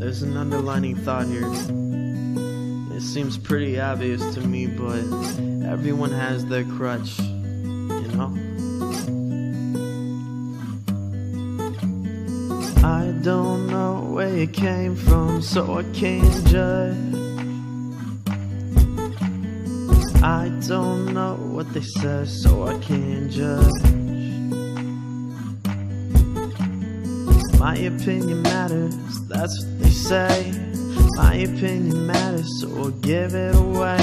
there's an underlining thought here. It seems pretty obvious to me, but everyone has their crutch, you know? I don't know where it came from, so I can't judge. I don't know what they said, so I can't judge. My opinion matters, that's what they say. My opinion matters, so I'll give it away.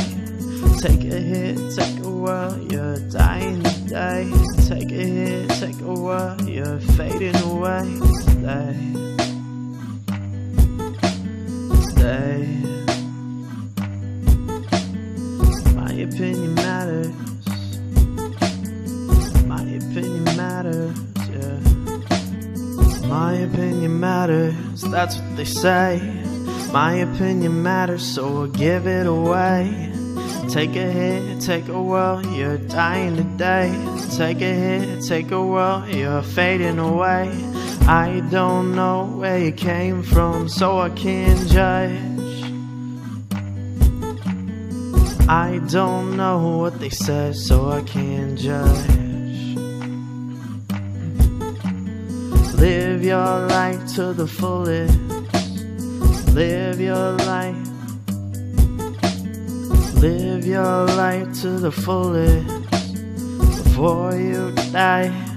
Take a hit, take a whirl, you're dying today. Take a hit, take a whirl, you're fading away. Stay, opinion matters, that's what they say. My opinion matters, so I'll give it away. Take a hit, take a whirl, you're dying today. Take a hit, take a whirl, you're fading away. I don't know where you came from, so I can't judge. I don't know what they said, so I can't judge. Live your life to the fullest. Live your life. Live your life to the fullest before you die.